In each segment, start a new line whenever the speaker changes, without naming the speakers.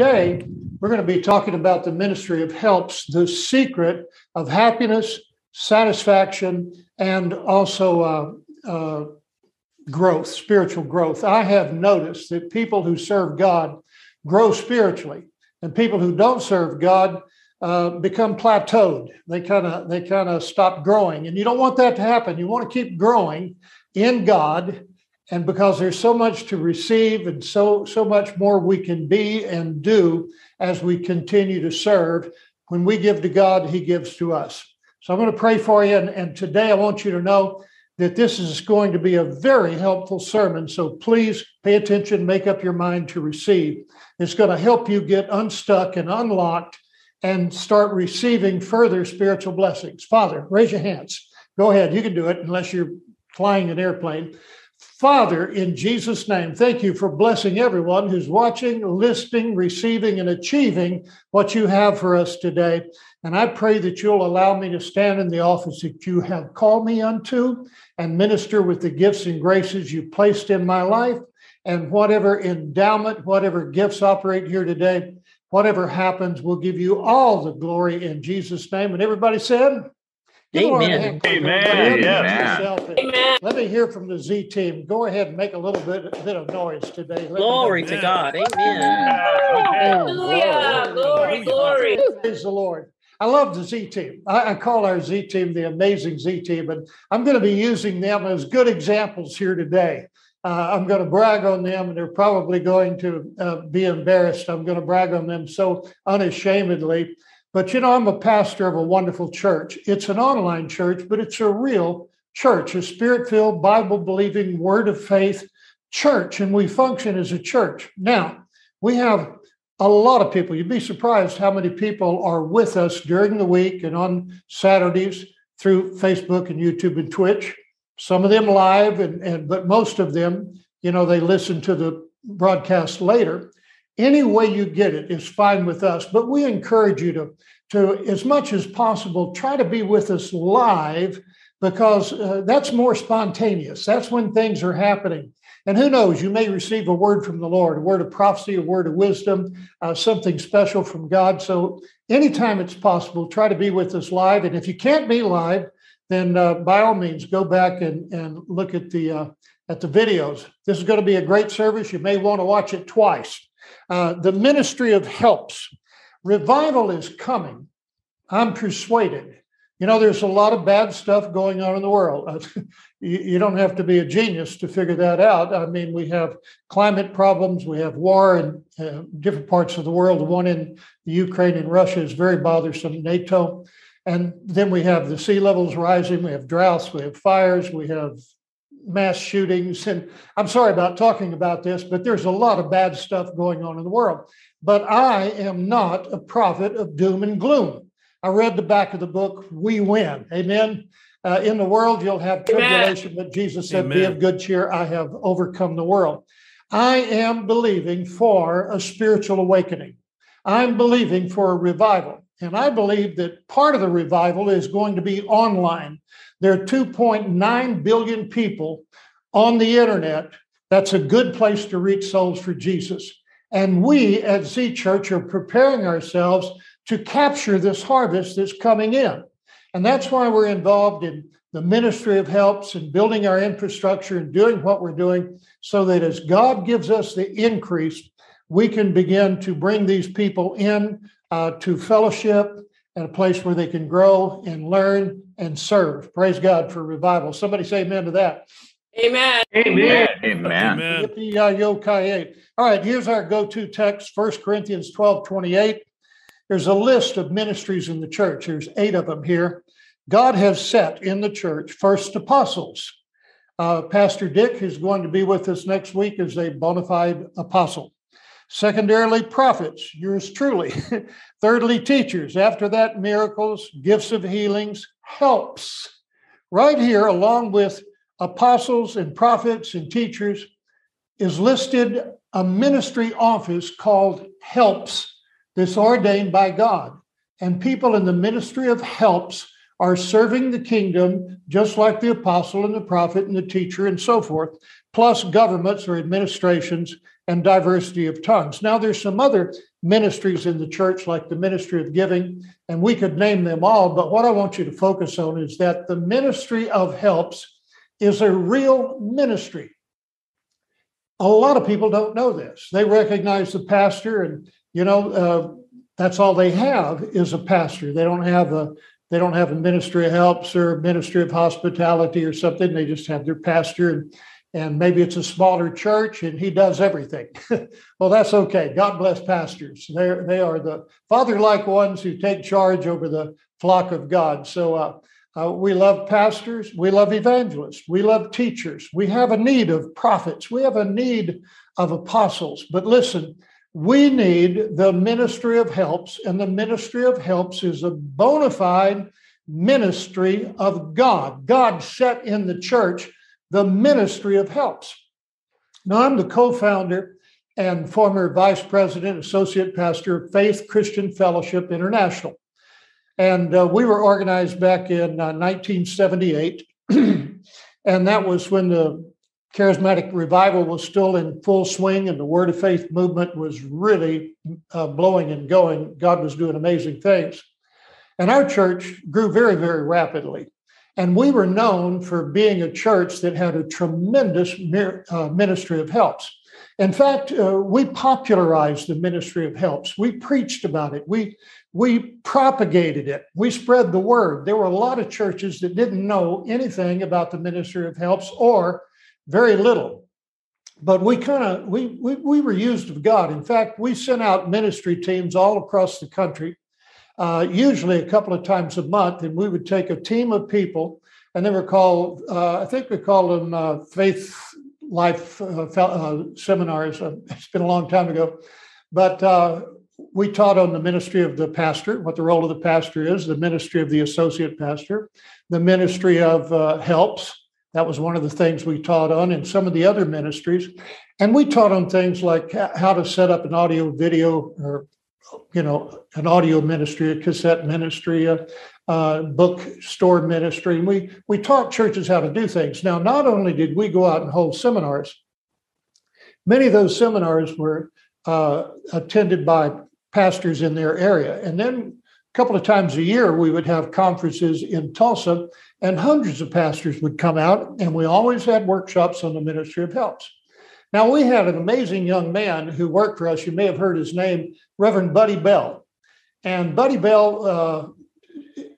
today we're going to be talking about the ministry of helps, the secret of happiness, satisfaction, and also uh, uh, growth, spiritual growth. I have noticed that people who serve God grow spiritually, and people who don't serve God uh, become plateaued. They kind of they kind of stop growing, and you don't want that to happen. You want to keep growing in God, and because there's so much to receive and so so much more we can be and do as we continue to serve. When we give to God, He gives to us. So I'm going to pray for you, and, and today I want you to know that this is going to be a very helpful sermon. So please pay attention, make up your mind to receive. It's going to help you get unstuck and unlocked and start receiving further spiritual blessings. Father, raise your hands. Go ahead. You can do it unless you're flying an airplane. Father, in Jesus' name, thank you for blessing everyone who's watching, listening, receiving, and achieving what you have for us today. And I pray that you'll allow me to stand in the office that you have called me unto and minister with the gifts and graces you placed in my life. And whatever endowment, whatever gifts operate here today, whatever happens, we'll give you all the glory in Jesus' name. And everybody said,
Amen.
Amen. Amen. Let me hear from the Z team. Go ahead and make a little bit, bit of noise today. Let
glory to God. Amen.
Hallelujah. Glory, glory.
Praise the Lord. I love the Z team. I, I, call our Z team the amazing Z team, and I'm going to be using them as good examples here today. Uh, I'm going to brag on them, and they're probably going to uh, be embarrassed. I'm going to brag on them so unashamedly. But you know, I'm a pastor of a wonderful church. It's an online church, but it's a real church, a spirit filled, Bible believing, word of faith church, and we function as a church. Now, we have a lot of people. You'd be surprised how many people are with us during the week and on Saturdays through Facebook and YouTube and Twitch. Some of them live, and, and but most of them, you know, they listen to the broadcast later. Any way you get it is fine with us, but we encourage you to, to as much as possible, try to be with us live because uh, that's more spontaneous. That's when things are happening. And who knows, you may receive a word from the Lord, a word of prophecy, a word of wisdom, uh, something special from God. So, anytime it's possible, try to be with us live. And if you can't be live, then uh, by all means, go back and, and look at the uh, at the videos. This is going to be a great service. You may want to watch it twice. Uh, the ministry of helps. Revival is coming. I'm persuaded. You know, there's a lot of bad stuff going on in the world. you, don't have to be a genius to figure that out. I mean, we have climate problems, we have war in uh, different parts of the world. The one in the Ukraine and Russia is very bothersome, NATO. And then we have the sea levels rising, we have droughts, we have fires, we have mass shootings. And I'm sorry about talking about this, but there's a lot of bad stuff going on in the world. But I am not a prophet of doom and gloom. I read the back of the book, We Win. Amen. Uh, in the world, you'll have tribulation, Amen. but Jesus said, Amen. Be of good cheer. I have overcome the world. I am believing for a spiritual awakening. I'm believing for a revival. And I believe that part of the revival is going to be online. There are 2.9 billion people on the internet. That's a good place to reach souls for Jesus. And we at Z Church are preparing ourselves to capture this harvest that's coming in. And that's why we're involved in the ministry of helps and building our infrastructure and doing what we're doing so that as God gives us the increase, we can begin to bring these people in uh, to fellowship and a place where they can grow and learn and serve. Praise God for revival. Somebody say amen to that.
Amen.
Amen. Amen. amen.
All right, here's our go to text 1 Corinthians 12 28. There's a list of ministries in the church. There's eight of them here. God has set in the church first apostles. Uh, Pastor Dick is going to be with us next week as a bona fide apostle. Secondarily, prophets, yours truly. Thirdly, teachers. After that, miracles, gifts of healings, helps. Right here, along with apostles and prophets and teachers, is listed a ministry office called helps this ordained by God. And people in the ministry of helps are serving the kingdom just like the apostle and the prophet and the teacher and so forth, plus governments or administrations and diversity of tongues. Now, there's some other ministries in the church, like the ministry of giving, and we could name them all. But what I want you to focus on is that the ministry of helps is a real ministry. A lot of people don't know this. They recognize the pastor, and you know uh, that's all they have is a pastor. They don't have a they don't have a ministry of helps or a ministry of hospitality or something. They just have their pastor and and maybe it's a smaller church and he does everything. well, that's okay. God bless pastors. They're, they are the father-like ones who take charge over the flock of God. So uh, uh, we love pastors. We love evangelists. We love teachers. We have a need of prophets. We have a need of apostles. But listen, we need the ministry of helps, and the ministry of helps is a bona fide ministry of God. God set in the church the ministry of helps. Now, I'm the co founder and former vice president, associate pastor of Faith Christian Fellowship International. And uh, we were organized back in uh, 1978. and that was when the charismatic revival was still in full swing and the word of faith movement was really uh, blowing and going. God was doing amazing things. And our church grew very, very rapidly. And we were known for being a church that had a tremendous uh, ministry of helps. In fact, uh, we popularized the ministry of helps. We preached about it. We we propagated it. We spread the word. There were a lot of churches that didn't know anything about the ministry of helps or very little. But we kind of we, we we were used of God. In fact, we sent out ministry teams all across the country uh, usually a couple of times a month, and we would take a team of people, and they were called, uh, I think we called them uh, faith life uh, uh, seminars. it's been a long time ago, but we taught on the ministry of the pastor, what the role of the pastor is, the ministry of the associate pastor, the ministry of helps. That was one of the things we taught on, and some of the other ministries. And we taught on things like how to set up an audio video or you know, an audio ministry, a cassette ministry, a, a bookstore ministry. And we we taught churches how to do things. Now, not only did we go out and hold seminars, many of those seminars were uh, attended by pastors in their area, and then a couple of times a year we would have conferences in Tulsa, and hundreds of pastors would come out, and we always had workshops on the ministry of helps. Now, we had an amazing young man who worked for us. You may have heard his name, Reverend Buddy Bell. And Buddy Bell, uh,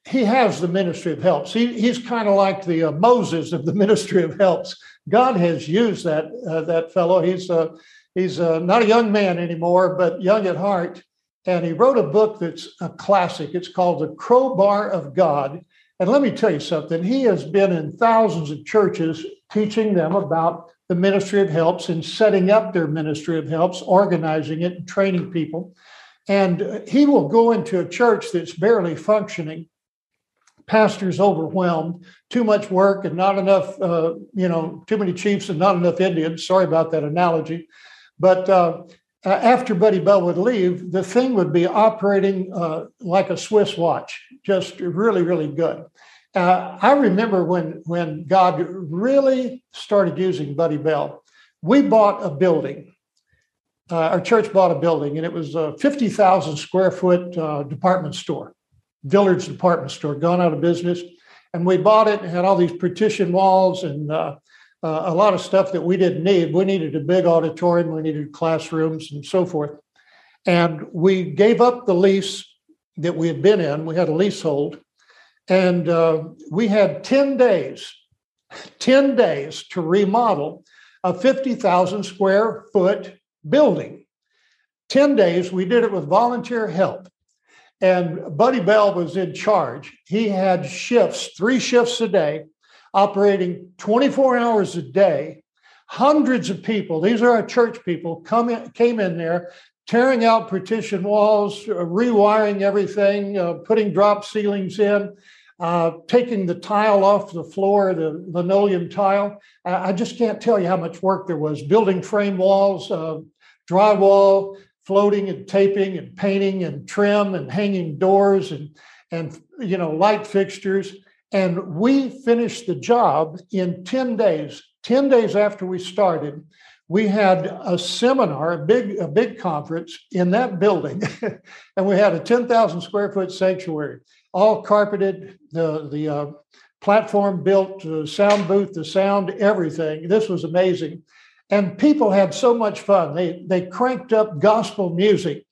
he has the ministry of helps. He, he's kind of like the uh, Moses of the ministry of helps. God has used that uh, that fellow. He's uh, he's uh, not a young man anymore, but young at heart. And he wrote a book that's a classic. It's called The Crowbar of God. And let me tell you something. He has been in thousands of churches teaching them about the ministry of helps and setting up their ministry of helps, organizing it, and training people. And he will go into a church that's barely functioning. Pastors overwhelmed, too much work and not enough, uh, you know, too many chiefs and not enough Indians. Sorry about that analogy. But uh, after Buddy Bell would leave, the thing would be operating uh, like a Swiss watch, just really, really good. Uh, I remember when when God really started using Buddy Bell. We bought a building. Uh, our church bought a building, and it was a fifty thousand square foot uh, department store, Dillard's department store, gone out of business. And we bought it and had all these partition walls and uh, uh, a lot of stuff that we didn't need. We needed a big auditorium, we needed classrooms, and so forth. And we gave up the lease that we had been in. We had a leasehold and uh, we had 10 days, 10 days to remodel a 50,000 square foot building. 10 days, we did it with volunteer help. And Buddy Bell was in charge. He had shifts, three shifts a day, operating 24 hours a day. Hundreds of people, these are our church people, come in, came in there, tearing out partition walls, rewiring everything, uh, putting drop ceilings in, uh, taking the tile off the floor, the linoleum tile. I, I, just can't tell you how much work there was. Building frame walls, uh, drywall, floating and taping and painting and trim and hanging doors and and you know light fixtures. And we finished the job in 10 days. 10 days after we started, we had a seminar, a big, a big conference in that building, and we had a 10,000 square foot sanctuary, all carpeted, the, the uh, platform built, the sound booth, the sound, everything. This was amazing. And people had so much fun. They, they cranked up gospel music,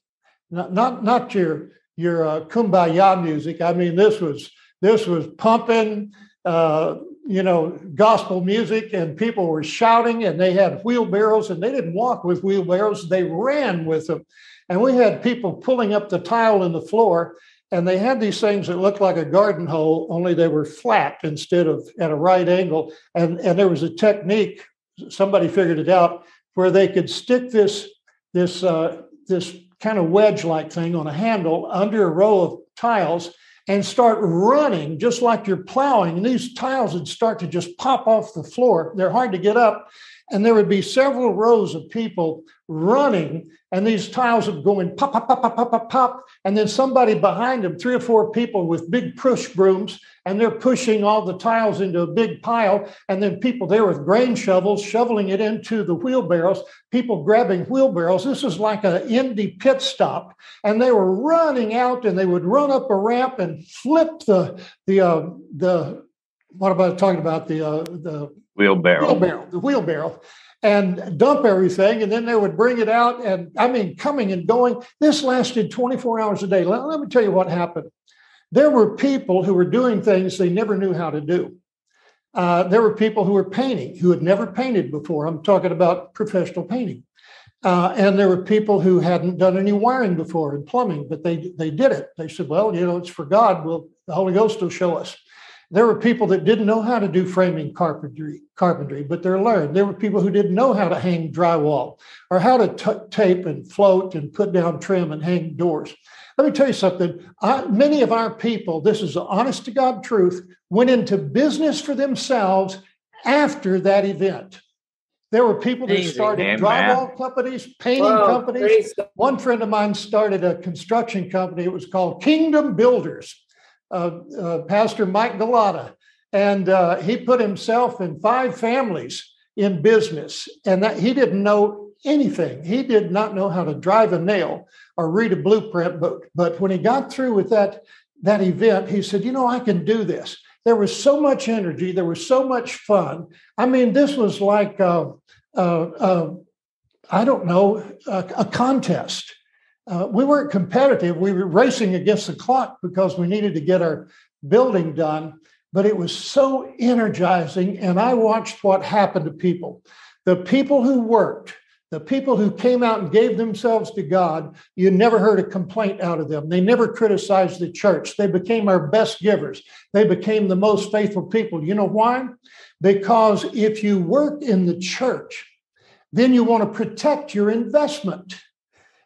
not, not, not your, your uh, kumbaya music. I mean, this was, this was pumping. Uh, you know, gospel music and people were shouting and they had wheelbarrows and they didn't walk with wheelbarrows, they ran with them. And we had people pulling up the tile in the floor and they had these things that looked like a garden hole, only they were flat instead of at a right angle. And, and there was a technique, somebody figured it out, where they could stick this, this, uh, this kind of wedge like thing on a handle under a row of tiles and start running just like you're plowing. And these tiles would start to just pop off the floor. They're hard to get up. And there would be several rows of people running, and these tiles would go in pop, pop, pop, pop, pop, pop, pop. And then somebody behind them, three or four people with big push brooms, and they're pushing all the tiles into a big pile. And then people there with grain shovels shoveling it into the wheelbarrows, people grabbing wheelbarrows. This is like an Indy pit stop. And they were running out and they would run up a ramp and flip the, the, uh, the, what am I talking about? The, uh, the
wheelbarrow.
wheelbarrow, the wheelbarrow, and dump everything. And then they would bring it out. And I mean, coming and going. This lasted 24 hours a day. Let, let me tell you what happened. There were people who were doing things they never knew how to do. Uh, there were people who were painting who had never painted before. I'm talking about professional painting. Uh, and there were people who hadn't done any wiring before in plumbing, but they they did it. They said, "Well, you know, it's for God. Well, the Holy Ghost will show us." There were people that didn't know how to do framing carpentry, carpentry, but they're learned. There were people who didn't know how to hang drywall or how to t- tape and float and put down trim and hang doors. Let me tell you something. I, many of our people, this is the honest to God truth, went into business for themselves after that event. There were people that started Amen. drywall companies, painting Whoa, companies. One friend of mine started a construction company. It was called Kingdom Builders Pastor Mike Galata, and uh, he put himself and five families in business, and that he didn't know anything. He did not know how to drive a nail or read a blueprint book. But when he got through with that that event, he said, "You know, I can do this." There was so much energy. There was so much fun. I mean, this was like uh, uh, uh, I don't know a, a contest uh, we weren't competitive. We were racing against the clock because we needed to get our building done. But it was so energizing. And I watched what happened to people. The people who worked, the people who came out and gave themselves to God, you never heard a complaint out of them. They never criticized the church. They became our best givers. They became the most faithful people. You know why? Because if you work in the church, then you want to protect your investment.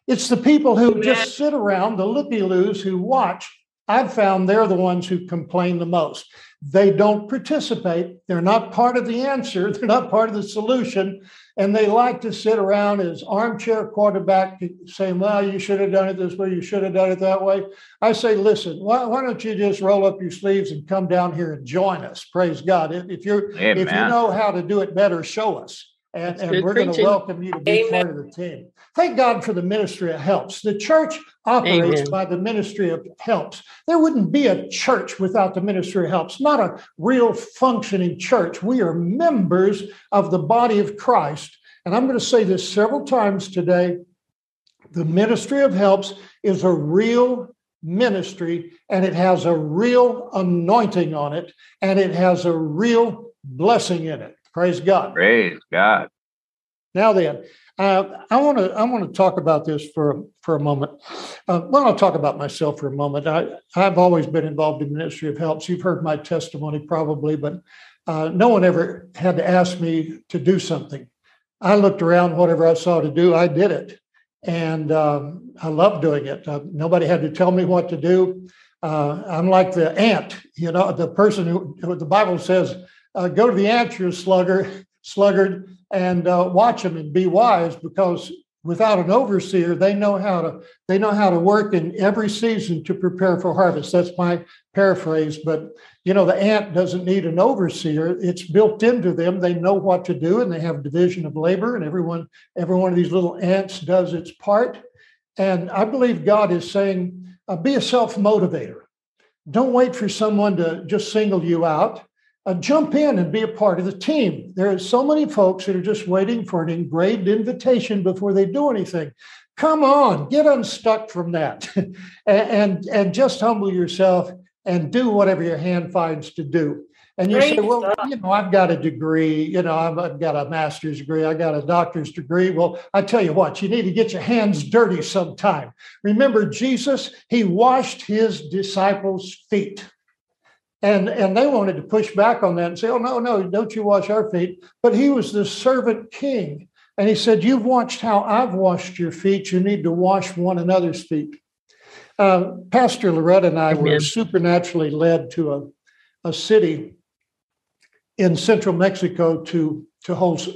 It's the people who just sit around, the looky loos who watch. I've found they're the ones who complain the most. They don't participate. They're not part of the answer. They're not part of the solution. And they like to sit around as armchair quarterback saying, well, you should have done it this way. You should have done it that way. I say, listen, why, why don't you just roll up your sleeves and come down here and join us? Praise God. If, you're, if you know how to do it better, show us and, and we're going to welcome you to be Amen. part of the team. Thank God for the ministry of helps. The church operates Amen. by the ministry of helps. There wouldn't be a church without the ministry of helps, not a real functioning church. We are members of the body of Christ. And I'm going to say this several times today. The ministry of helps is a real ministry and it has a real anointing on it and it has a real blessing in it. Praise God.
Praise God.
Now then, uh, I want to I want to talk about this for for a moment. Uh, well, I'll talk about myself for a moment. I I've always been involved in ministry of helps. You've heard my testimony probably, but uh, no one ever had to ask me to do something. I looked around, whatever I saw to do, I did it, and um, I love doing it. Uh, nobody had to tell me what to do. Uh, I'm like the ant, you know, the person who the Bible says uh, go to the ant, you sluggard, sluggard, and uh, watch them and be wise because without an overseer, they know how to they know how to work in every season to prepare for harvest. That's my paraphrase, but you know the ant doesn't need an overseer. It's built into them. They know what to do, and they have division of labor, and everyone every one of these little ants does its part. And I believe God is saying, uh, be a self motivator. Don't wait for someone to just single you out uh, jump in and be a part of the team. There are so many folks that are just waiting for an engraved invitation before they do anything. Come on, get unstuck from that and, and, and just humble yourself and do whatever your hand finds to do. And you Great say, well, stuff. you know, I've got a degree, you know, I've, I've, got a master's degree, I got a doctor's degree. Well, I tell you what, you need to get your hands dirty sometime. Remember Jesus, he washed his disciples' feet. And, and they wanted to push back on that and say, oh, no, no, don't you wash our feet. But he was the servant king. And he said, You've watched how I've washed your feet. You need to wash one another's feet. Uh, Pastor Loretta and I Amen. were supernaturally led to a, a city in central Mexico to, to hold,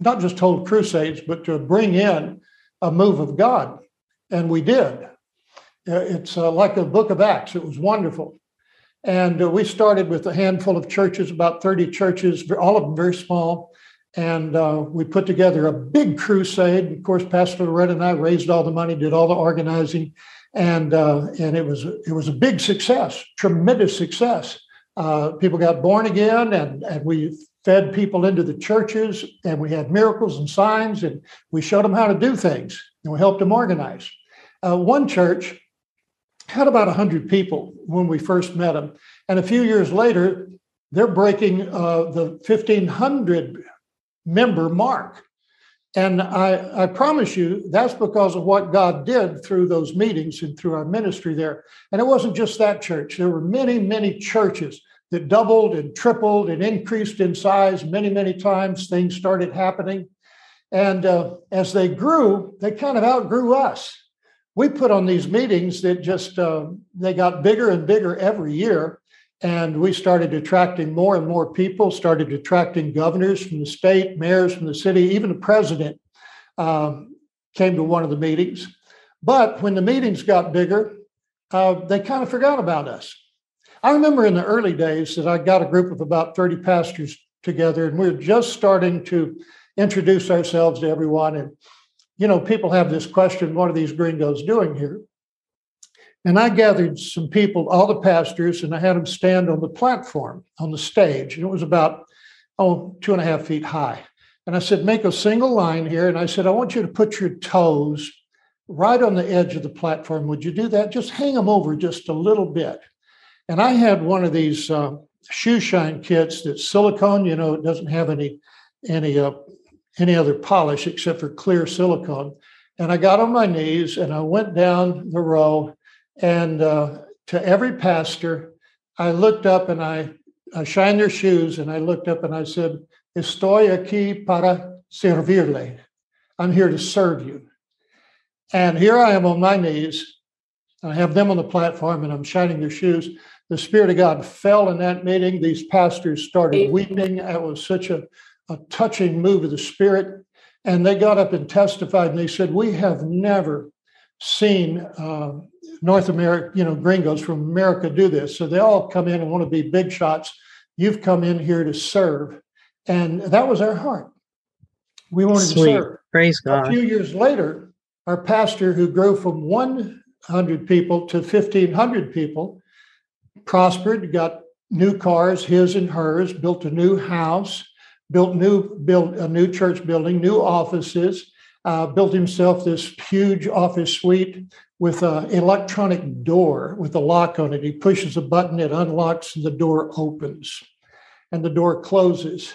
not just hold crusades, but to bring in a move of God. And we did. Uh, it's uh, like a book of Acts. It was wonderful. And uh, we started with a handful of churches, about 30 churches, all of them very small. And uh, we put together a big crusade. Of course, Pastor Loretta and I raised all the money, did all the organizing, and uh, and it was it was a big success, tremendous success. Uh, people got born again, and and we fed people into the churches, and we had miracles and signs, and we showed them how to do things, and we helped them organize. Uh, one church had about 100 people when we first met them. And a few years later, they're breaking uh, the 1,500 member mark. And I, I promise you, that's because of what God did through those meetings and through our ministry there. And it wasn't just that church, there were many, many churches that doubled and tripled and increased in size many, many times. Things started happening. And uh, as they grew, they kind of outgrew us we put on these meetings that just uh, they got bigger and bigger every year and we started attracting more and more people started attracting governors from the state mayors from the city even the president um, came to one of the meetings. But when the meetings got bigger uh, they kind of forgot about us. I remember in the early days that i got a group of about 30 pastors together and we were just starting to introduce ourselves to everyone and you know, people have this question what are these gringos doing here? And I gathered some people, all the pastors, and I had them stand on the platform on the stage. And it was about, oh, two and a half feet high. And I said, make a single line here. And I said, I want you to put your toes right on the edge of the platform. Would you do that? Just hang them over just a little bit. And I had one of these uh, shoe shine kits that's silicone, you know, it doesn't have any any uh, any other polish except for clear silicone. And I got on my knees and I went down the row. And uh, to every pastor, I looked up and I, I shined their shoes and I looked up and I said, Estoy aquí para servirle. I'm here to serve you. And here I am on my knees. I have them on the platform and I'm shining their shoes. The Spirit of God fell in that meeting. These pastors started weeping. It was such a a touching move of the Spirit. And they got up and testified, and they said, We have never seen uh, North America, you know, gringos from America do this. So they all come in and want to be big shots. You've come in here to serve. And that was our heart. We wanted Sweet. to serve.
Praise God.
A few years later, our pastor, who grew from 100 people to 1,500 people, prospered, got new cars, his and hers, built a new house, built new built a new church building, new offices, uh, built himself this huge office suite with an electronic door with a lock on it. He pushes a button, it unlocks, and the door opens, and the door closes.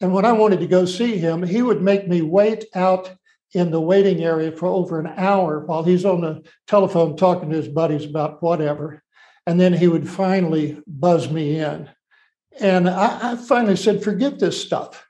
And when I wanted to go see him, he would make me wait out in the waiting area for over an hour while he's on the telephone talking to his buddies about whatever. And then he would finally buzz me in. And I, I, finally said, forget this stuff.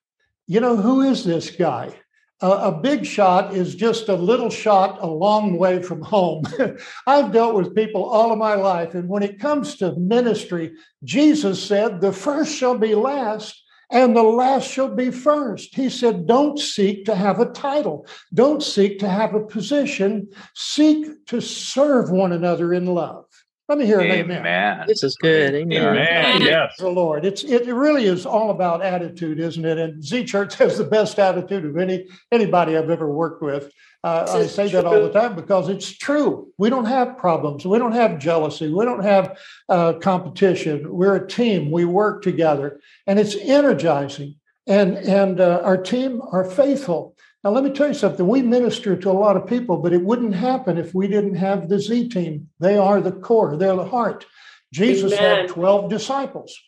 You know, who is this guy? Uh, a big shot is just a little shot a long way from home. I've dealt with people all of my life. And when it comes to ministry, Jesus said, the first shall be last and the last shall be first. He said, Don't seek to have a title, don't seek to have a position, seek to serve one another in love. Let me hear an amen.
amen. This is good. Amen.
Amen. Yes.
The Lord. It's it really is all about attitude, isn't it? And Z Church has the best attitude of any anybody I've ever worked with. Uh, I say that all the time because it's true. We don't have problems. We don't have jealousy. We don't have uh, competition. We're a team. We work together, and it's energizing. And and uh, our team are faithful. Now, let me tell you something. We minister to a lot of people, but it wouldn't happen if we didn't have the Z team. They are the core, they're the heart. Jesus Amen. had 12 disciples,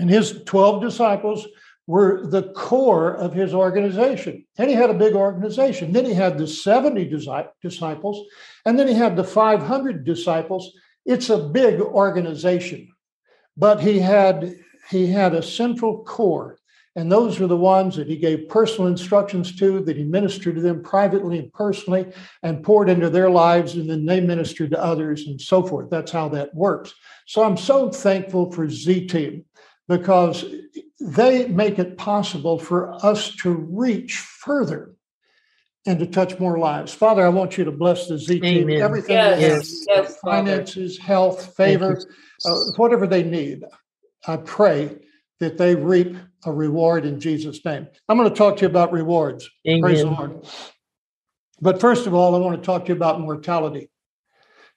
and his 12 disciples were the core of his organization. And he had a big organization. Then he had the 70 disciples, and then he had the 500 disciples. It's a big organization, but he had he had a central core and those are the ones that he gave personal instructions to, that he ministered to them privately and personally and poured into their lives, and then they ministered to others and so forth. That's how that works. So I'm so thankful for Z Team because they make it possible for us to reach further and to touch more lives. Father, I want you to bless the Z team, Amen. everything yes, yes, finances, health, favor, uh, whatever they need. I pray that they reap a reward in Jesus' name. I'm going to talk to you about rewards. Amen. Praise the Lord. But first of all, I want to talk to you about mortality.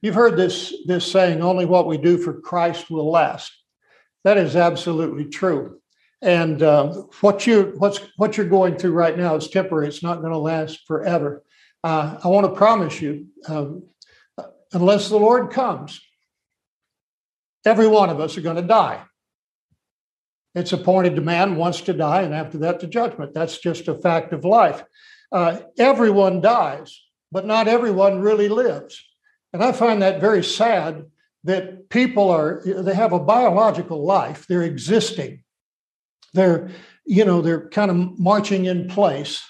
You've heard this, this saying, only what we do for Christ will last. That is absolutely true. And uh, what you what's what you're going through right now is temporary. It's not going to last forever. Uh, I want to promise you, um, unless the Lord comes, every one of us are going to die. It's appointed to man once to die, and after that to judgment. That's just a fact of life. Uh, everyone dies, but not everyone really lives. And I find that very sad that people are, they have a biological life, they're existing. They're, you know, they're kind of marching in place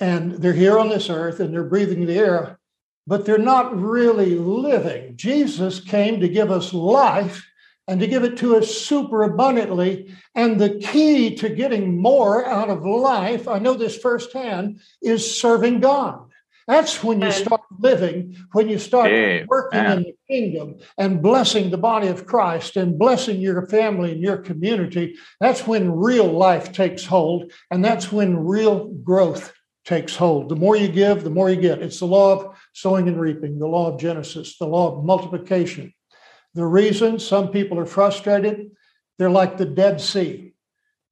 and they're here on this earth and they're breathing the air, but they're not really living. Jesus came to give us life and to give it to us super abundantly. And the key to getting more out of life, I know this firsthand, is serving God. That's when you start living, when you start Amen. working in the kingdom and blessing the body of Christ and blessing your family and your community. That's when real life takes hold. And that's when real growth takes hold. The more you give, the more you get. It's the law of sowing and reaping, the law of Genesis, the law of multiplication. The reason some people are frustrated, they're like the Dead Sea.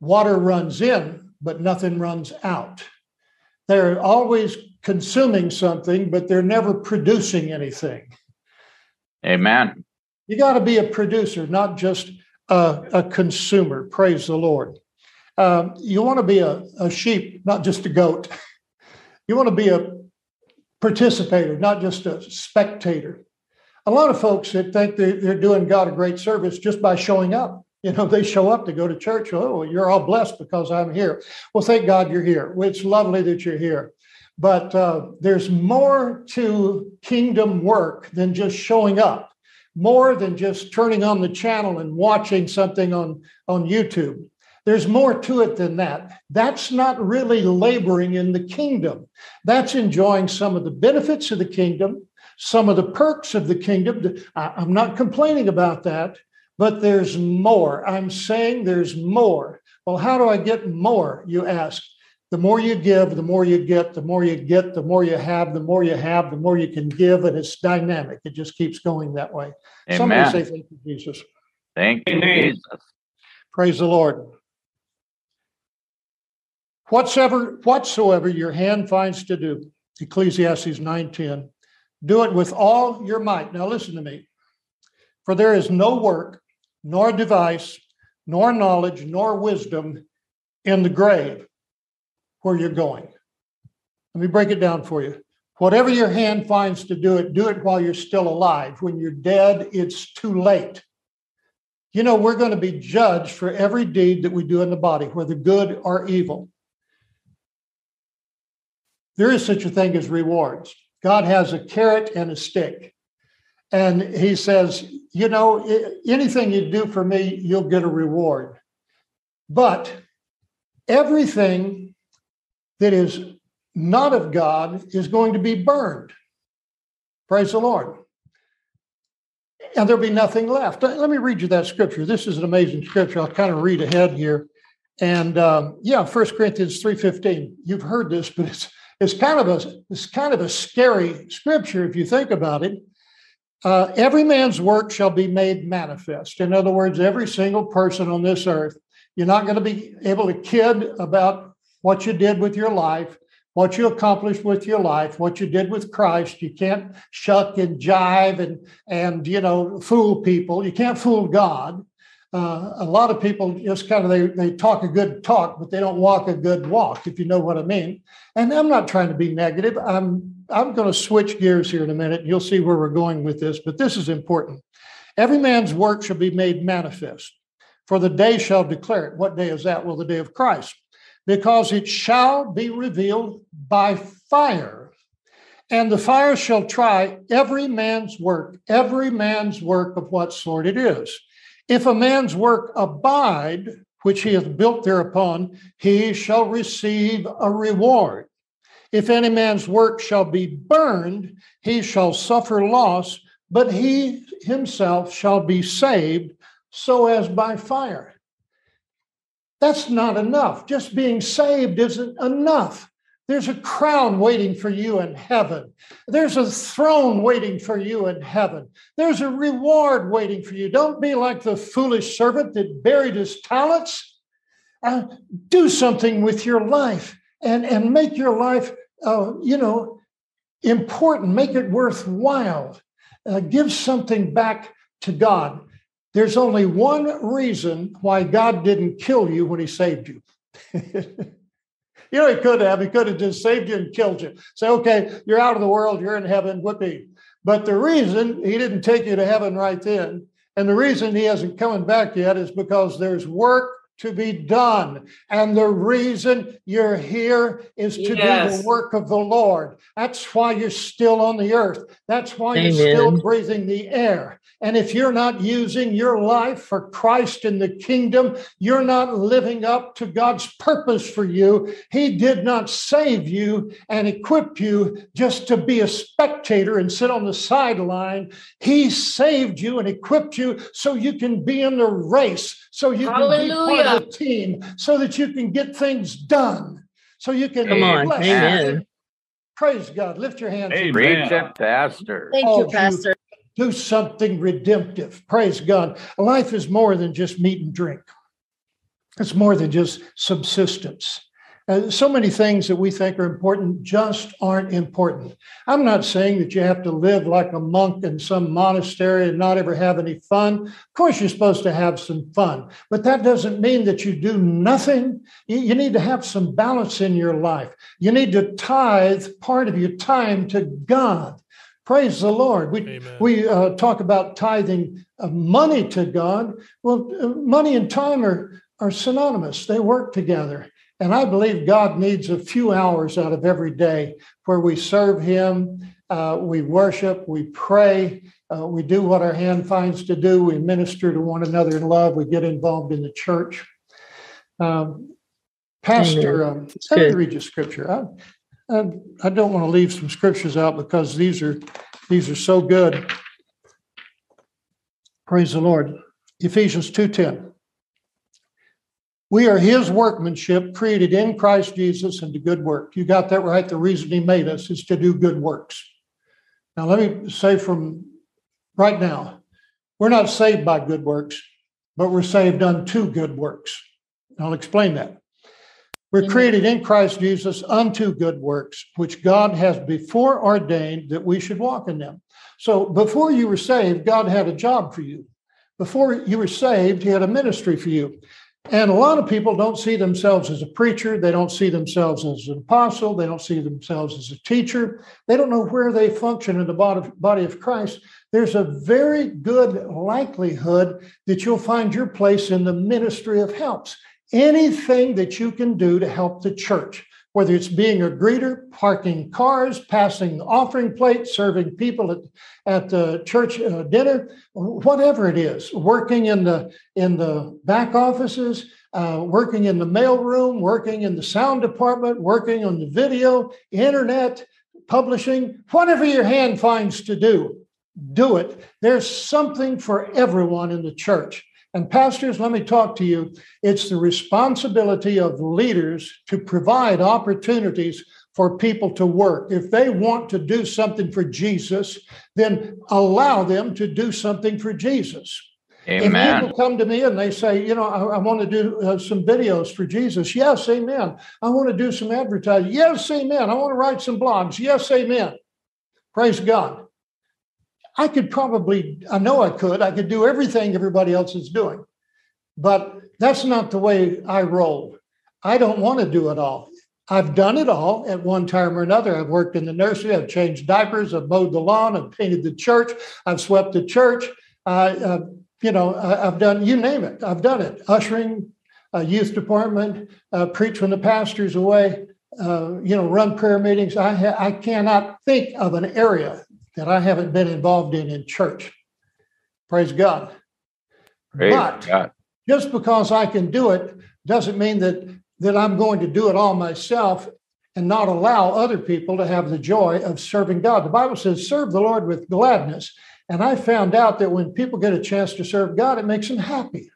Water runs in, but nothing runs out. They're always consuming something, but they're never producing anything.
Amen.
You got to be a producer, not just a, a consumer. Praise the Lord. Um, you want to be a, a sheep, not just a goat. You want to be a participator, not just a spectator a lot of folks that think they're doing God a great service just by showing up. You know, they show up to go to church. Oh, you're all blessed because I'm here. Well, thank God you're here. It's lovely that you're here. But uh, there's more to kingdom work than just showing up, more than just turning on the channel and watching something on, on YouTube. There's more to it than that. That's not really laboring in the kingdom. That's enjoying some of the benefits of the kingdom, some of the perks of the kingdom. I'm not complaining about that, but there's more. I'm saying there's more. Well, how do I get more? You ask. The more you give, the more you get, the more you get, the more you have, the more you have, the more you can give, and it's dynamic. It just keeps going that way. Amen. Somebody say thank you, Jesus.
Thank you, Jesus.
Praise the Lord. Whatsoever, whatsoever your hand finds to do, Ecclesiastes 9:10, do it with all your might. Now, listen to me. For there is no work, nor device, nor knowledge, nor wisdom in the grave where you're going. Let me break it down for you. Whatever your hand finds to do it, do it while you're still alive. When you're dead, it's too late. You know, we're going to be judged for every deed that we do in the body, whether good or evil. There is such a thing as rewards. God has a carrot and a stick. And he says, you know, anything you do for me, you'll get a reward. But everything that is not of God is going to be burned. Praise the Lord. And there'll be nothing left. Let me read you that scripture. This is an amazing scripture. I'll kind of read ahead here. And um, yeah, First Corinthians 3.15. You've heard this, but it's it's kind of a it's kind of a scary scripture if you think about it. Uh, every man's work shall be made manifest. In other words, every single person on this earth, you're not going to be able to kid about what you did with your life what you accomplished with your life, what you did with Christ. You can't shuck and jive and and you know fool people. You can't fool God. Uh, a lot of people just kind of they they talk a good talk, but they don't walk a good walk. If you know what I mean. And I'm not trying to be negative. I'm I'm going to switch gears here in a minute. You'll see where we're going with this, but this is important. Every man's work shall be made manifest, for the day shall declare it. What day is that? Well, the day of Christ because it shall be revealed by fire. And the fire shall try every man's work, every man's work of what sort it is. If a man's work abide, which he hath built thereupon, he shall receive a reward. If any man's work shall be burned, he shall suffer loss, but he himself shall be saved, so as by fire. That's not enough. Just being saved isn't enough. There's a crown waiting for you in heaven. There's a throne waiting for you in heaven. There's a reward waiting for you. Don't be like the foolish servant that buried his talents. Uh, do something with your life and, and make your life, uh, you know, important. Make it worthwhile. Uh, give something back to God. There's only one reason why God didn't kill you when he saved you. you know, he could have. He could have just saved you and killed you. Say, okay, you're out of the world, you're in heaven, whoopee. But the reason he didn't take you to heaven right then, and the reason he hasn't coming back yet is because there's work to be done. And the reason you're here is to yes. do the work of the Lord. That's why you're still on the earth. That's why Amen. you're still breathing the air. And if you're not using your life for Christ in the kingdom, you're not living up to God's purpose for you. He did not save you and equip you just to be a spectator and sit on the sideline. He saved you and equipped you so you can be in the race, so you Hallelujah. can be part of the team, so that you can get things done, so you can
come on, amen.
Praise God. Lift your hands.
Preach it, Pastor.
Thank you, Pastor
do something redemptive. Praise God. Life is more than just meat and drink, it's more than just subsistence. Uh, so many things that we think are important just aren't important. I'm not saying that you have to live like a monk in some monastery and not ever have any fun. Of course, you're supposed to have some fun, but that doesn't mean that you do nothing. You, need to have some balance in your life. You need to tithe part of your time to God. Praise the Lord. We, we uh, talk about tithing money to God. Well, uh, money and time are, are synonymous, they work together. And I believe God needs a few hours out of every day where we serve Him, uh, we worship, we pray, uh, we do what our hand finds to do, we minister to one another in love, we get involved in the church. Um, Pastor, um, let me read you scripture. I, I, I don't want to leave some scriptures out because these are these are so good. Praise the Lord. Ephesians 2:10. We are his workmanship created in Christ Jesus into good work. You got that right. The reason he made us is to do good works. Now, let me say from right now, we're not saved by good works, but we're saved unto good works. I'll explain that. We're created in Christ Jesus unto good works, which God has before ordained that we should walk in them. So before you were saved, God had a job for you. Before you were saved, He had a ministry for you. And a lot of people don't see themselves as a preacher. They don't see themselves as an apostle. They don't see themselves as a teacher. They don't know where they function in the body of Christ. There's a very good likelihood that you'll find your place in the ministry of helps anything that you can do to help the church. Whether it's being a greeter, parking cars, passing the offering plates, serving people at, at the church uh, dinner, whatever it is, working in the in the back offices, uh, working in the mail room, working in the sound department, working on the video, internet, publishing, whatever your hand finds to do, do it. There's something for everyone in the church. And pastors, let me talk to you. It's the responsibility of leaders to provide opportunities for people to work. If they want to do something for Jesus, then allow them to do something for Jesus.
Amen.
If people come to me and they say, you know, I, I want to do uh, some videos for Jesus, yes, amen. I want to do some advertising, yes, amen. I want to write some blogs, yes, amen. Praise God. I could probably, I know I could, I could do everything everybody else is doing, but that's not the way I roll. I don't want to do it all. I've done it all at one time or another. I've worked in the nursery, I've changed diapers, I've mowed the lawn, I've painted the church, I've swept the church. I, uh, you know, I, have done, you name it, I've done it. Ushering, uh, youth department, uh, preach when the pastor's away, uh, you know, run prayer meetings. I, ha- I cannot think of an area that I haven't been involved in in church. Praise God.
Praise
but
God.
just because I can do it doesn't mean that that I'm going to do it all myself and not allow other people to have the joy of serving God. The Bible says, serve the Lord with gladness. And I found out that when people get a chance to serve God, it makes them happy.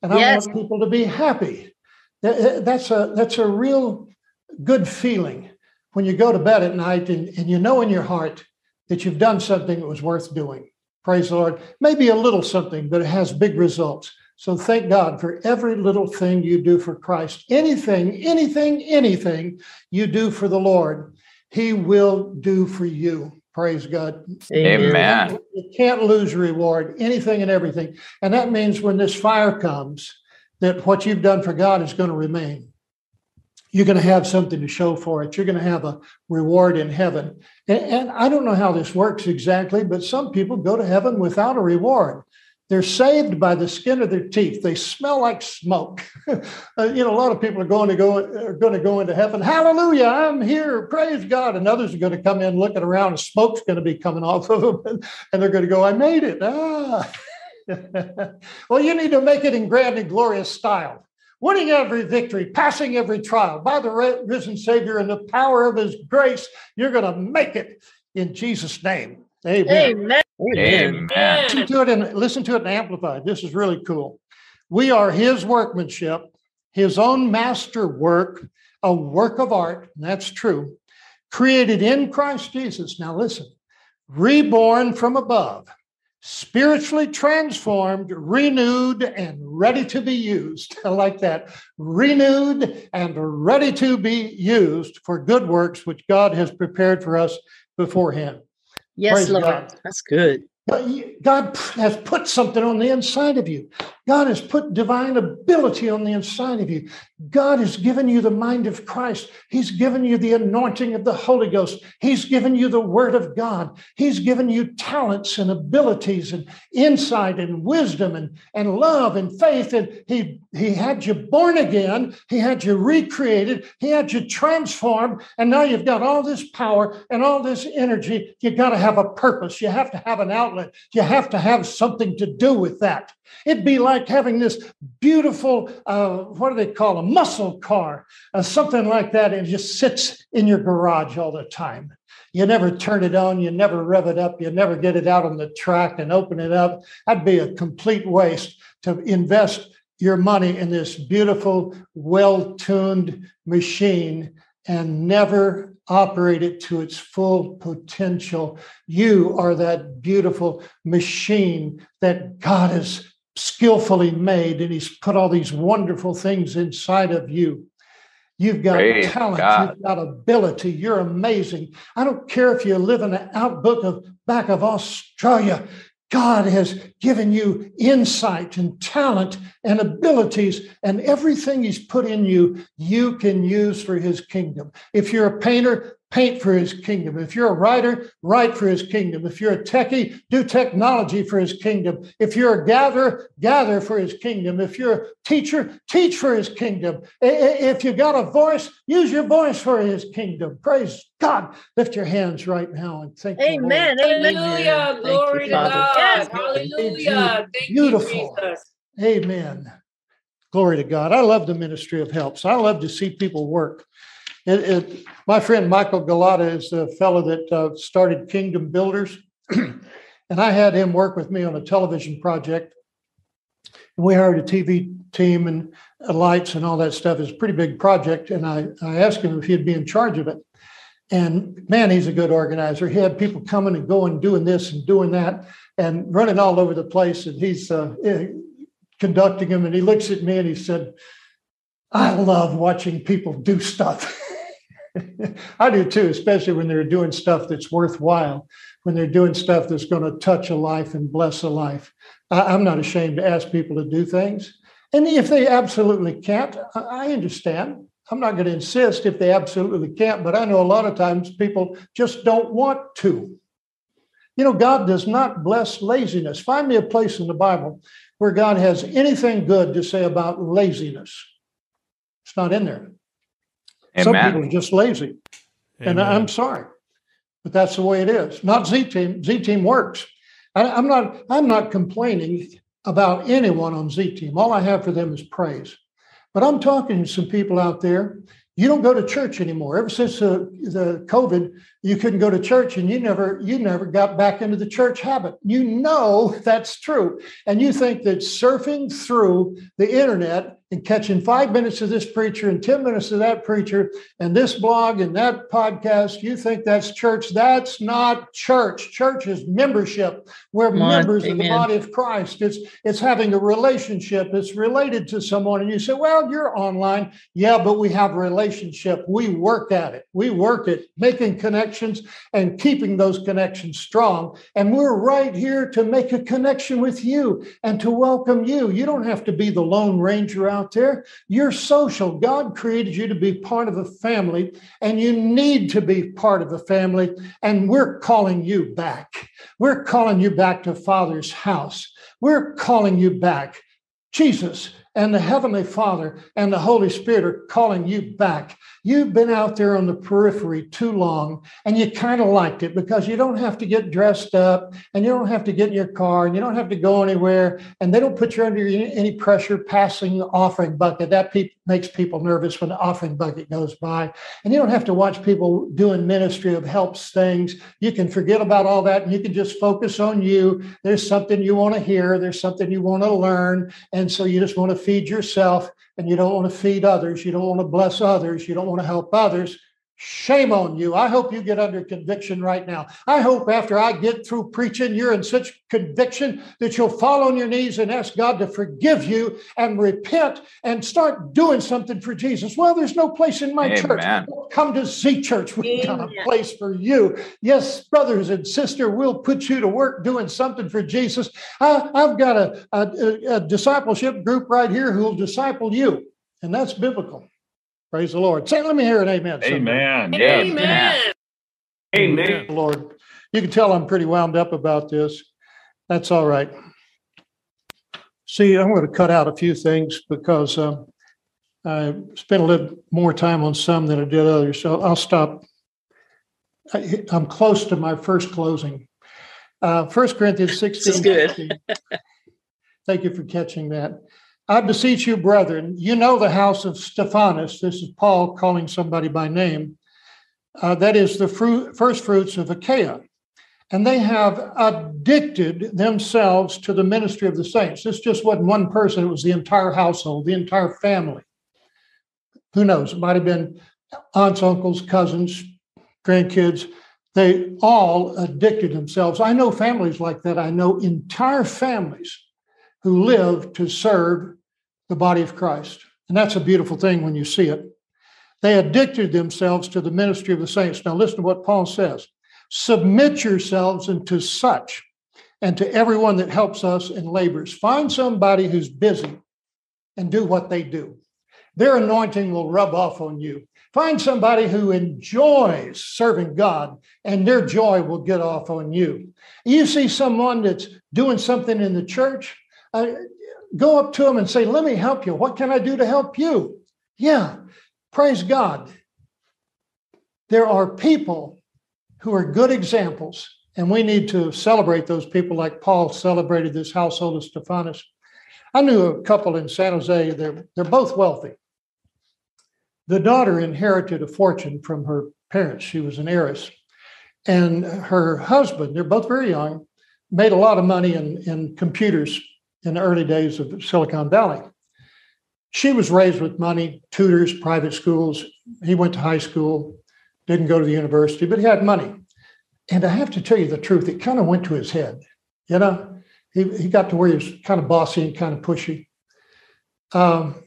And I
Yes.
want people to be happy. That's a that's a real good feeling when you go to bed at night and, and you know in your heart that you've done something that was worth doing. Praise the Lord. Maybe a little something, but it has big results. So thank God for every little thing you do for Christ. Anything, anything, anything you do for the Lord, He will do for you. Praise God.
Amen.
You can't lose reward, anything and everything. And that means when this fire comes, that what you've done for God is going to remain. You're going to have something to show for it. You're going to have a reward in heaven. And, and I don't know how this works exactly, but some people go to heaven without a reward. They're saved by the skin of their teeth. They smell like smoke. Uh, you know, a lot of people are going to go are going to go into heaven. Hallelujah! I'm here. Praise God. And others are going to come in looking around, and smoke's going to be coming off of them, and they're going to go, "I made it." Ah. well, you need to make it in grand and glorious style, winning every victory, passing every trial by the risen Savior and the power of His grace. You're going to make it in Jesus' name. Amen.
Amen.
Amen.
Listen to it and listen to it and amplify. This is really cool. We are His workmanship, His own master work, a work of art. And that's true. Created in Christ Jesus. Now listen, reborn from above spiritually transformed, renewed, and ready to be used. I like that. Renewed and ready to be used for good works, which God has prepared for us beforehand.
Yes,
Praise
Lord.
God.
That's good.
But God has put something on the inside of you. God has put divine ability on the inside of you. God has given you the mind of Christ. He's given you the anointing of the Holy Ghost. He's given you the word of God. He's given you talents and abilities and insight and wisdom and, and love and faith. And he, he had you born again. He had you recreated. He had you transformed. And now you've got all this power and all this energy. You got to have a purpose. You have to have an outlet. You have to have something to do with that. It'd be like having this beautiful, uh, what do they call a muscle car, uh, something like that. And just sits in your garage all the time. You never turn it on, you never rev it up, you never get it out on the track and open it up. That'd be a complete waste to invest your money in this beautiful, well tuned machine and never operate it to its full potential. You are that beautiful machine that God has skillfully made, and He's put all these wonderful things inside of you. You've got
Praise
talent,
God.
you've got ability, you're amazing. I don't care if you live in the outback of back of Australia. God has given you insight and talent and abilities, and everything He's put in you, you can use for His kingdom. If you're a painter, paint for his kingdom. If you're a writer, write for his kingdom. If you're a techie, do technology for his kingdom. If you're a gatherer, gather for his kingdom. If you're a teacher, teach for his kingdom. If you got a voice, use your voice for his kingdom. Praise God. Lift your hands right now and thank
Amen.
Amen. Hallelujah. Glory to God. Yes. Hallelujah. Thank
Beautiful.
you, Jesus.
Amen. Glory to God. I love the ministry of helps. I love to see people work. It, it, my friend Michael Galata is the fellow that uh, started Kingdom Builders. and I had him work with me on a television project. And We hired a TV team and uh, lights and all that stuff. It's a pretty big project. And I, I asked him if he'd be in charge of it. And man, he's a good organizer. He had people coming and going, doing this and doing that, and running all over the place. And he's uh, conducting him, and he looks at me and he said, I love watching people do stuff. I do too, especially when they're doing stuff that's worthwhile, when they're doing stuff that's going to touch a life and bless a life. I, am not ashamed to ask people to do things. And if they absolutely can't, I understand. I'm not going to insist if they absolutely can't, but I know a lot of times people just don't want to. You know, God does not bless laziness. Find me a place in the Bible where God has anything good to say about laziness. It's not in there. Some people are just lazy. Amen. And I'm uh, sorry, but that's the way it is. Not Z Team. Z Team works. I, I'm not. I'm not complaining about anyone on Z Team. All I have for them is praise. But I'm talking to some people out there you don't go to church anymore. Ever since the, the COVID, you couldn't go to church, and you never you never got back into the church habit. You know that's true, and you think that surfing through the internet and catching five minutes of this preacher and 10 minutes of that preacher and this blog and that podcast, you think that's church. That's not church. Church is membership. We're Come members of the body of Christ. It's, it's having a relationship. It's related to someone. And you say, well, you're online. Yeah, but we have a relationship. We work at it. We work at making connections and keeping those connections strong. And we're right here to make a connection with you and to welcome you. You don't have to be the Lone Ranger out out there. You're social. God created you to be part of a family, and you need to be part of a family. And we're calling you back. We're calling you back to Father's house. We're calling you back. Jesus and the Heavenly Father and the Holy Spirit are calling you back. You've been out there on the periphery too long and you kind of liked it because you don't have to get dressed up and you don't have to get in your car and you don't have to go anywhere and they don't put you under any pressure passing the offering bucket. That pe- makes people nervous when the offering bucket goes by. And you don't have to watch people doing ministry of helps things. You can forget about all that and you can just focus on you. There's something you want to hear, there's something you want to learn. And so you just want to feed yourself and you don't want to feed others, you don't want to bless others, you don't want to help others, Shame on you. I hope you get under conviction right now. I hope after I get through preaching, you're in such conviction that you'll fall on your knees and ask God to forgive you and repent and start doing something for Jesus. Well, there's no place in my Amen. church. Come to Z Church. We've got a place for you. Yes, brothers and sister, we'll put you to work doing something for Jesus. I, have got a, a, a discipleship group right here who will disciple you, and that's biblical. Praise the Lord. Say, let me hear an amen.
Amen.
Yes. Amen.
Amen. Lord, you can tell I'm pretty wound up about this. That's all right. See, I'm going to cut out a few things because um, I spent a little more time on some than I did others. So I'll stop. I, am close to my first closing. Uh, 1 Corinthians 16.
This is good.
Thank you for catching that. I beseech you, brethren, you know the house of Stephanus. This is Paul calling somebody by name. Uh, that is the first fruits of Achaia. And they have addicted themselves to the ministry of the saints. This just wasn't one person, it was the entire household, the entire family. Who knows? It might have been aunts, uncles, cousins, grandkids. They all addicted themselves. I know families like that. I know entire families who live to serve the body of Christ. And that's a beautiful thing when you see it. They addicted themselves to the ministry of the saints. Now, listen to what Paul says Submit yourselves unto such and to everyone that helps us and labors. Find somebody who's busy and do what they do. their anointing will rub off on you. Find somebody who enjoys serving God, and their joy will get off on you. You see someone that's doing something in the church, uh, go up to them and say, Let me help you. What can I do to help you? Yeah, praise God. There are people who are good examples, and we need to celebrate those people like Paul celebrated this household of Stephanus. I knew a couple in San Jose, they're, they're both wealthy. The daughter inherited a fortune from her parents. She was an heiress. And her husband, they're both very young, made a lot of money in, in computers in the early days of Silicon Valley. She was raised with money, tutors, private schools. He went to high school, didn't go to the university, but he had money. And I have to tell you the truth, it kind of went to his head. You know, he, he got to where he was kind of bossy and kind of pushy. Um,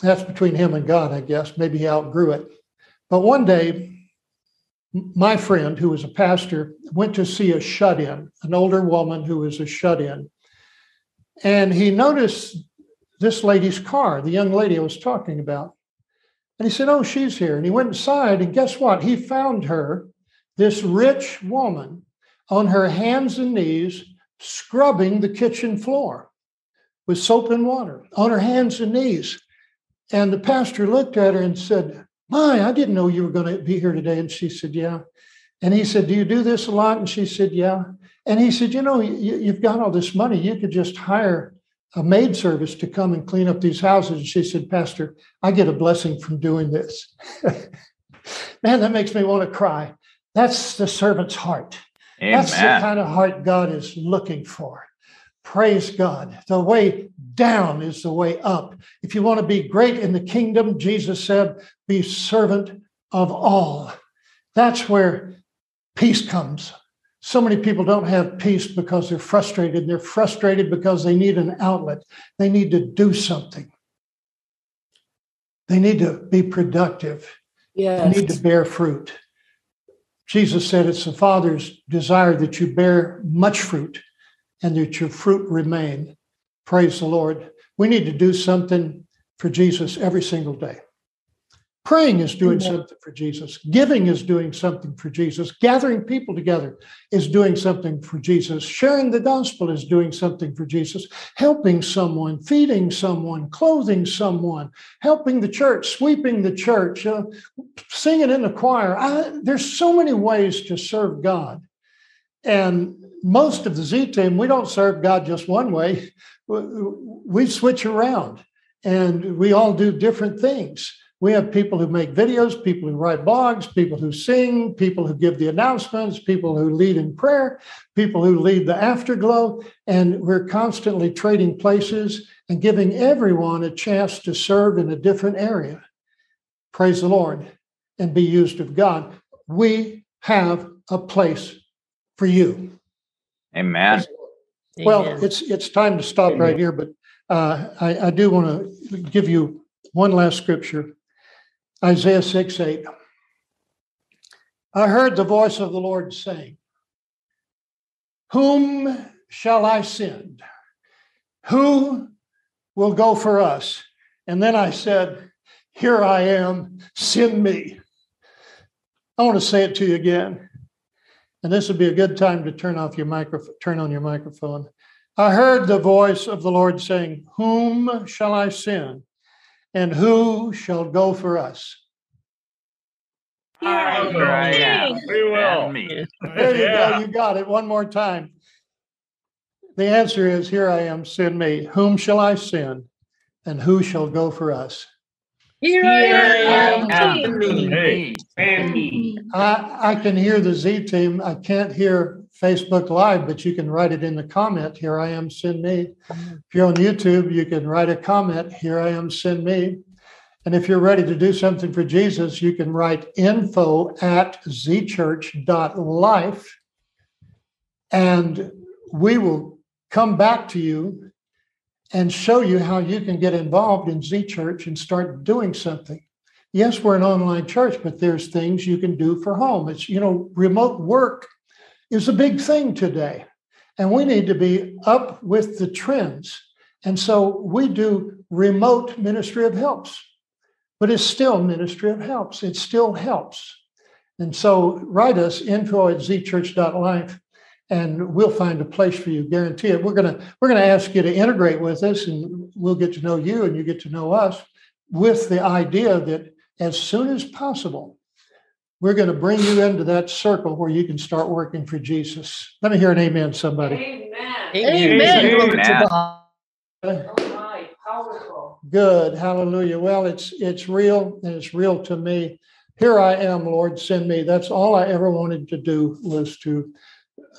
that's between him and God, I guess. Maybe he outgrew it. But one day, my friend, who was a pastor, went to see a shut in, an older woman who was a shut in. And he noticed this lady's car, the young lady I was talking about. And he said, Oh, she's here. And he went inside, and guess what? He found her, this rich woman, on her hands and knees, scrubbing the kitchen floor with soap and water, on her hands and knees. And the pastor looked at her and said, My, I didn't know you were going to be here today. And she said, Yeah. And he said, Do you do this a lot? And she said, Yeah. And he said, You know, you, have got all this money. You could just hire a maid service to come and clean up these houses. And she said, Pastor, I get a blessing from doing this. Man, that makes me want to cry. That's the servant's heart. Amen. That's the kind of heart God is looking for. Praise God. The way down is the way up. If you want to be great in the kingdom, Jesus said, be servant of all. That's where peace comes. So many people don't have peace because they're frustrated. They're frustrated because they need an outlet. They need to do something. They need to be productive. Yes. They need to bear fruit. Jesus said it's the Father's desire that you bear much fruit and that your fruit remain. Praise the Lord. We need to do something for Jesus every single day. Praying is doing Amen. something for Jesus. Giving is doing something for Jesus. Gathering people together is doing something for Jesus. Sharing the gospel is doing something for Jesus. Helping someone, feeding someone, clothing someone, helping the church, sweeping the church, uh, singing in the choir. I, there's so many ways to serve God. And most of the Z team, we don't serve God just one way. We switch around and we all do different things. We have people who make videos, people who write blogs, people who sing, people who give the announcements, people who lead in prayer, people who lead the afterglow. And we're constantly trading places and giving everyone a chance to serve in a different area. Praise the Lord and be used of God. We have a place for you.
Amen.
Well, it's it's time to stop Amen. right here, but uh, I, I do want to give you one last scripture Isaiah 6 8. I heard the voice of the Lord saying, Whom shall I send? Who will go for us? And then I said, Here I am, send me. I want to say it to you again. And this would be a good time to turn off your microphone, turn on your microphone. I heard the voice of the Lord saying, Whom shall I send? And who shall go for us?
Here I am.
We will.
There you yeah. go. You got it. One more time. The answer is Here I am, send me. Whom shall I send? And who shall go for us?
Here, I am,
send me. I, I can hear the Z team. I can't hear Facebook Live, but you can write it in the comment. Here I am, send me. If you're on YouTube, you can write a comment. Here I am, send me. And if you're ready to do something for Jesus, you can write info at zchurch.life and we will come back to you and show you how you can get involved in Z Church and start doing something. Yes, we're an online church, but there's things you can do for home. It's, you know, remote work is a big thing today. And we need to be up with the trends. And so we do remote ministry of helps. but it's still ministry of helps. It still helps. And so write us info at zchurch.life and we'll find a place for you, guarantee it. We're gonna we're gonna ask you to integrate with us and we'll get to know you and you get to know us with the idea that as soon as possible, we're going to bring you into that circle where you can start working for Jesus. Let me hear an amen, somebody.
Amen.
Amen.
Amen.
Oh my, powerful.
Good. Hallelujah. Well, it's it's real and it's real to me. Here I am, Lord, send me. That's all I ever wanted to do was to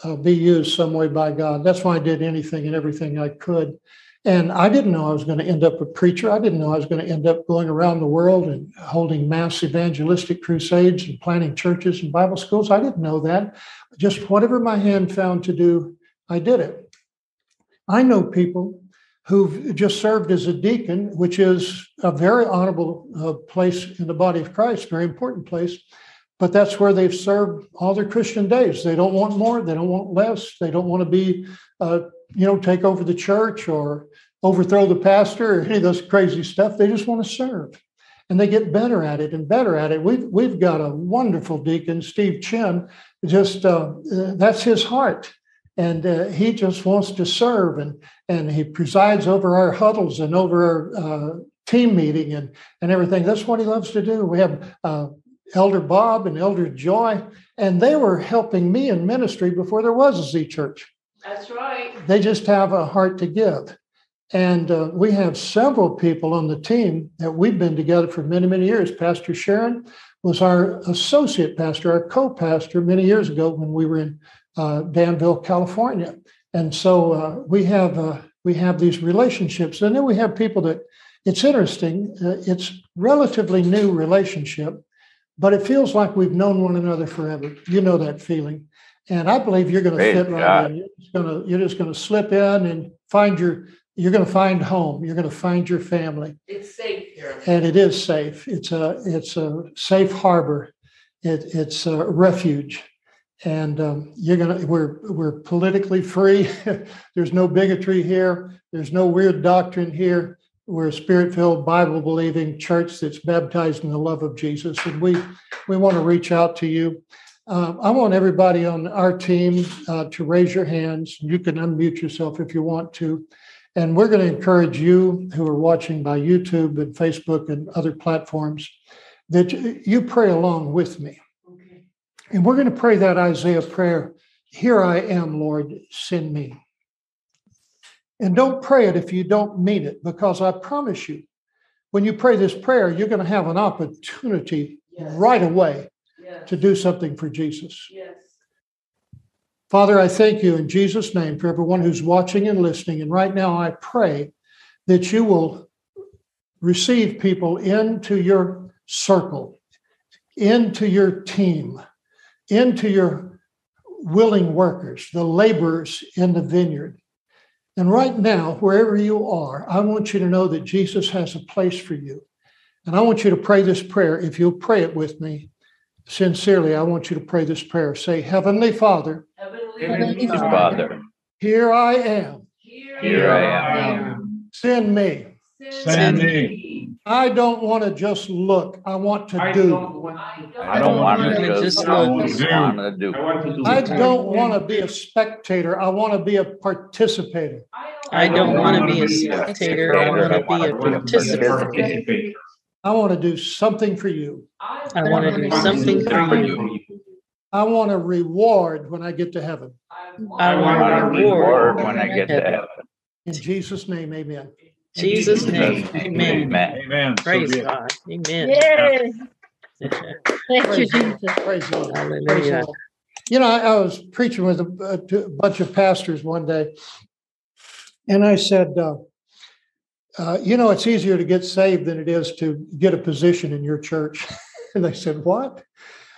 uh, be used some way by God. That's why I did anything and everything I could. And I didn't know I was going to end up a preacher. I didn't know I was going to end up going around the world and holding mass evangelistic crusades and planting churches and Bible schools. I didn't know that. Just whatever my hand found to do, I did it. I know people who've just served as a deacon, which is a very honorable uh, place in the body of Christ, very important place. But that's where they've served all their Christian days. They don't want more. They don't want less. They don't want to be, uh, you know, take over the church or overthrow the pastor or any of those crazy stuff. They just want to serve, and they get better at it and better at it. We've we've got a wonderful deacon, Steve Chin. Just uh, uh, that's his heart and uh, he just wants to serve and and he presides over our huddles and over our uh, team meeting and and everything that's what he loves to do we have uh, elder bob and elder joy and they were helping me in ministry before there was a z church
That's right.
they just have a heart to give and uh, we have several people on the team that we've been together for many many years pastor sharon was our associate pastor our co-pastor many years ago when we were in uh, Danville, California. And so uh, we have uh, we have these relationships, and then we have people that it's interesting. Uh, it's relatively new relationship, but it feels like we've known one another forever. You know that feeling, and I believe you're going to fit right
God.
in. You're just going to you're just going to slip in and find your you're going to find home. You're going to find your family
It's safe here.
and it is safe. It's a it's a safe harbor. It, it's a refuge, and um, you're gonna we're we're politically free. There's no bigotry here. There's no weird doctrine here. We're a spirit-filled, Bible-believing church that's baptized in the love of Jesus, and we we want to reach out to you. Uh, I want everybody on our team uh, to raise your hands. You can unmute yourself if you want to. And we're going to encourage you who are watching by YouTube and Facebook and other platforms that you pray along with me.
Okay.
And we're going to pray that Isaiah prayer Here I am, Lord, send me. And don't pray it if you don't mean it, because I promise you, when you pray this prayer, you're going to have an opportunity
Yes.
right away
Yes.
to do something for Jesus.
Yes.
Father, I thank you in Jesus' name for everyone who's watching and listening. And right now, I pray that you will receive people into your circle, into your team, into your willing workers, the laborers in the vineyard. And right now, wherever you are, I want you to know that Jesus has a place for you. And I want you to pray this prayer. If you'll pray it with me sincerely, I want you to pray this prayer. Say, Heavenly Father,
Heavenly
Heavenly
Father,
Father,
here I am.
here I am.
Send me.
Send
me.
I don't want to just look. I want to
I
do.
don't want
I don't
I don't want
wanna just
just
look.
want to do.
I want to do.
I don't want to be a spectator. I want to be a participator.
I don't
want
wanna be a spectator. I wanna be a participant.
I want to do something for you.
I wanna do something for you.
I want a reward when I get to heaven.
I
I
want
want
a
a
reward
reward when I get to heaven.
In Jesus' name, amen.
Jesus' name, amen.
Amen.
Amen.
Praise God, amen.
Yay. Thank you,
Praise the
Jesus.
Praise the Lord. Praise the
Hallelujah.
You know, I, I was preaching with a, a a bunch of pastors one day, and I said, uh, uh, "You know, it's easier to get saved than it is to get a position in your church." and they said, "What?"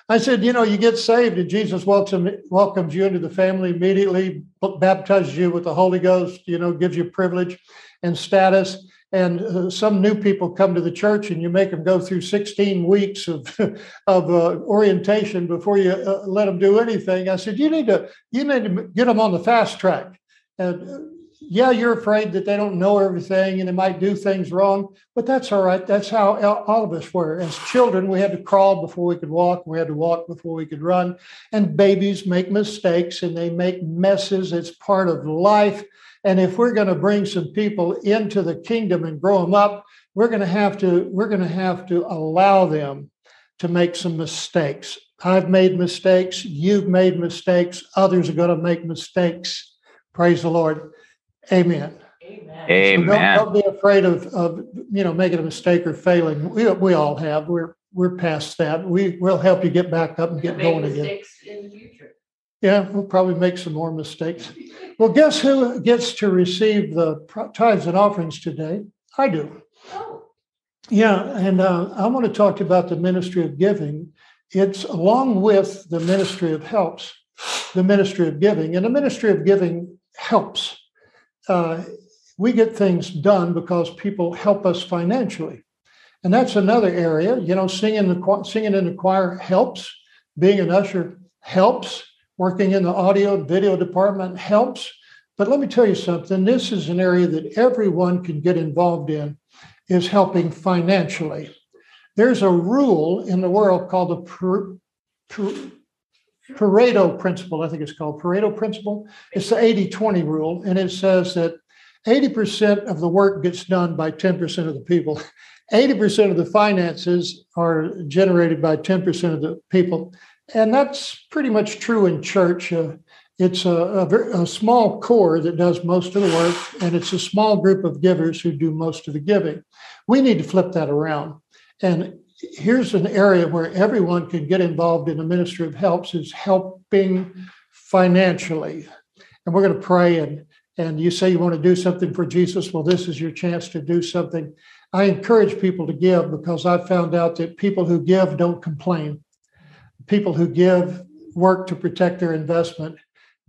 I said, "You know, you get saved, and Jesus welcomes welcomes you into the family immediately, baptizes you with the Holy Ghost. You know, gives you privilege and status." And uh, some new people come to the church, and you make them go through 16 weeks of of uh, orientation before you uh, let them do anything. I said, you need to you need to get them on the fast track. And uh, yeah, you're afraid that they don't know everything and they might do things wrong, but that's all right. That's how all of us were. As children, we had to crawl before we could walk. We had to walk before we could run. And babies make mistakes and they make messes. It's part of life. And if we're going to bring some people into the kingdom and grow them up, we're going to have to we're going to have to allow them to make some mistakes. I've made mistakes. You've made mistakes. Others are going to make mistakes. Praise the Lord. Amen.
Amen.
So don't, don't, be afraid of, of you know making a mistake or failing. We, we all have. We're we're past that. We we'll help you get back up and get going again. Yeah, we'll probably make some more mistakes. Well, guess who gets to receive the tithes and offerings today? I do. Oh. Yeah, and uh, I want to talk to you about the ministry of giving. It's along with the ministry of helps, the ministry of giving, and the ministry of giving helps. Uh, we get things done because people help us financially, and that's another area. You know, singing the singing in the choir helps. Being an usher helps working in the audio and video department helps. But let me tell you something this is an area that everyone can get involved in, is helping financially. There's a rule in the world called the Pareto principle, I think it's called Pareto principle. It's the 80 20 rule, and it says that 80% of the work gets done by 10% of the people. 80% of the finances are generated by 10% of the people. And that's pretty much true in church. Uh, it's a, a, a, small core that does most of the work, and it's a small group of givers who do most of the giving. We need to flip that around. And here's an area where everyone can get involved in the ministry of helps is helping financially. And we're going to pray and and you say you want to do something for Jesus, well, this is your chance to do something. I encourage people to give because I found out that people who give don't complain people who give work to protect their investment.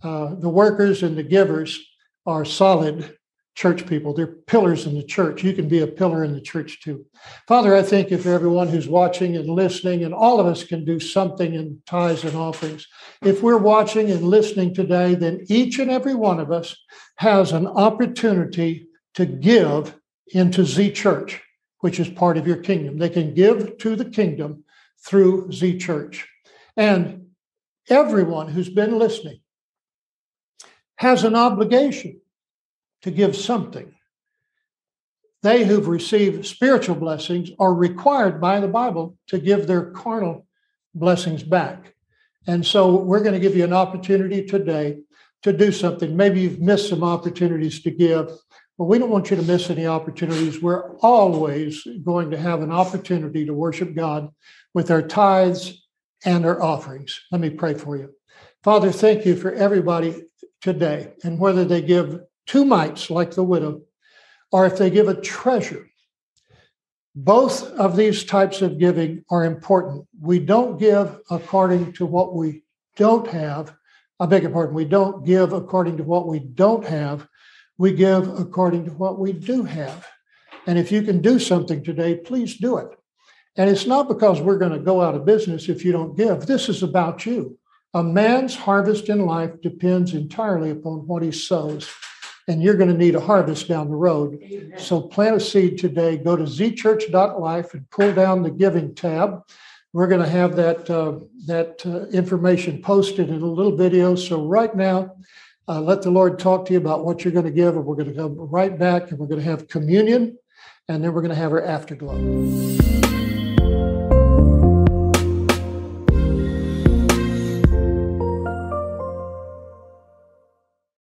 Uh, the workers and the givers are solid church people. They're pillars in the church. You can be a pillar in the church too. Father, I thank you for everyone who's watching and listening, and all of us can do something in tithes and offerings. If we're watching and listening today, then each and every one of us has an opportunity to give into Z Church, which is part of your kingdom. They can give to the kingdom through Z Church. And everyone who's been listening has an obligation to give something. They who've received spiritual blessings are required by the Bible to give their carnal blessings back. And so we're going to give you an opportunity today to do something. Maybe you've missed some opportunities to give. But we don't want you to miss any opportunities. We're always going to have an opportunity to worship God with our tithes and our offerings. Let me pray for you. Father, thank you for everybody today, and whether they give two mites like the widow, or if they give a treasure. Both of these types of giving are important. We don't give according to what we don't have. I beg your pardon. We don't give according to what we don't have. We give according to what we do have. And if you can do something today, please do it. And it's not because we're going to go out of business if you don't give. This is about you. A man's harvest in life depends entirely upon what he sows. And you're going to need a harvest down the road. Amen. So plant a seed today. Go to zchurch.life and pull down the giving tab. We're going to have that, uh, that uh, information posted in a little video. So right now, uh, let the Lord talk to you about what you're going to give. And we're going to come right back and we're going to have communion. And then we're going to have our afterglow.